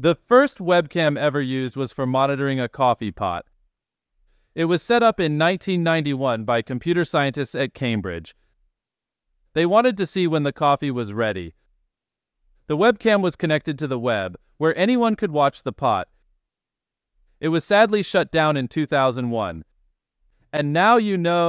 The first webcam ever used was for monitoring a coffee pot. It was set up in 1991 by computer scientists at Cambridge. They wanted to see when the coffee was ready. The webcam was connected to the web, where anyone could watch the pot. It was sadly shut down in 2001. And now you know